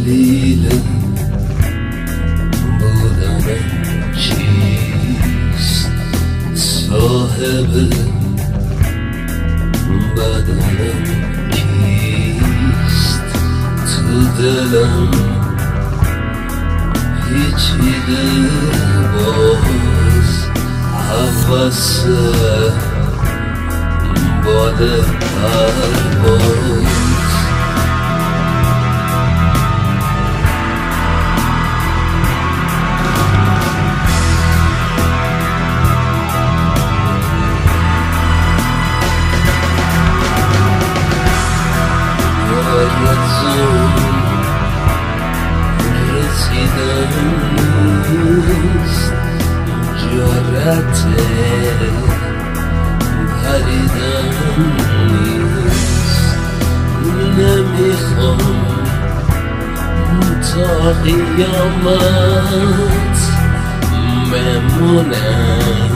believe. kitabı Badanım kist Tıdalan İçide boz Havası Bode parmak نیست. جرأت پریدن نیست. نمی‌خوام تا قیامت بمونم.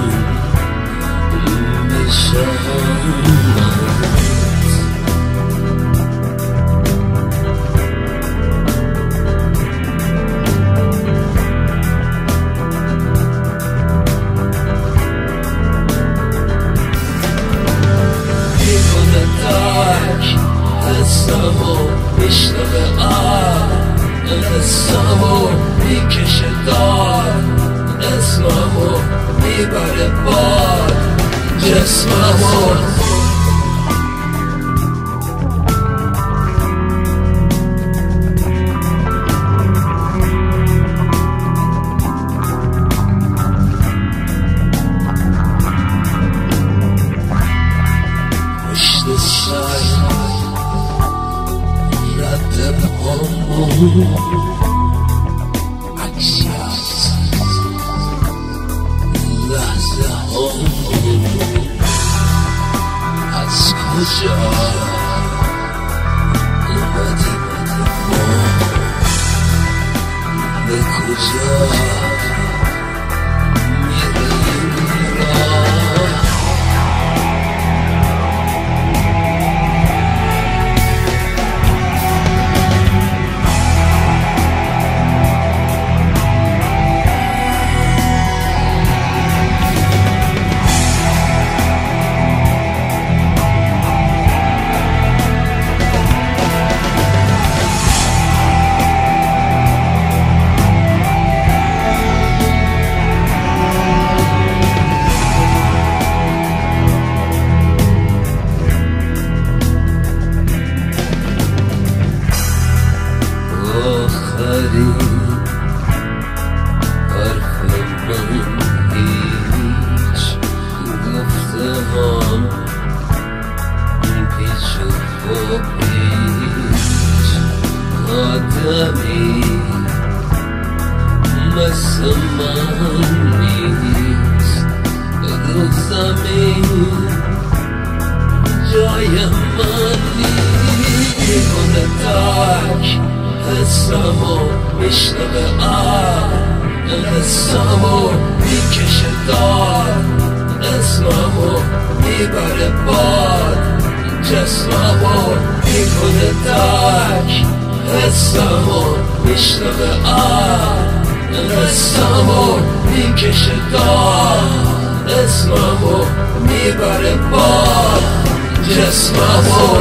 بشم حسمو می‌کشه دار اسممو می‌بره باد جسممو Thank you. آدمی مثل من نیست. رو زمین جای من نیست. می‌کنه درک حسمو میشنوه آر حسمو می‌کشه دار اسممو می‌بره باد. جسممو می‌کنه درک حسمو میشنوه آر حسمو می‌کشه دار. اسممو می‌بره باد جسممو